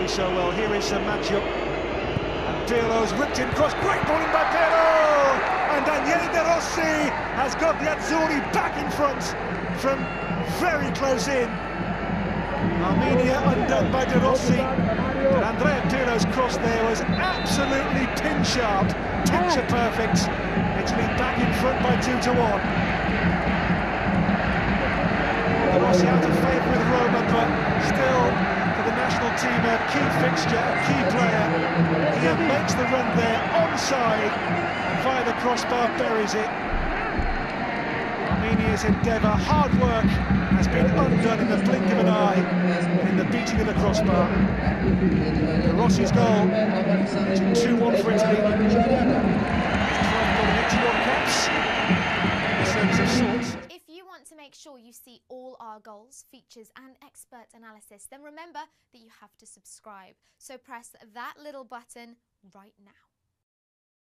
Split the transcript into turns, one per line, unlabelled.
Napoli so well. Here is the matchup. And Pirlo's ripped in cross. Great ball in by Pirlo! And Daniele De Rossi has got the Azzurri back in front from very close in. Armenia undone by De Rossi. But Andrea Pirlo's cross there was absolutely pin sharp, picture perfect. Italy back in front by two to one. De Rossi out of favour with Roma, but still for the national team a a key player. He makes the run there onside via the crossbar buries it. Armenia's endeavour, hard work, has been undone in the blink of an eye in the beating of the crossbar. Rossi's goal, 2-1 for Italy.
Want to make sure you see all our goals, features, and expert analysis, then remember that you have to subscribe. So press that little button right now.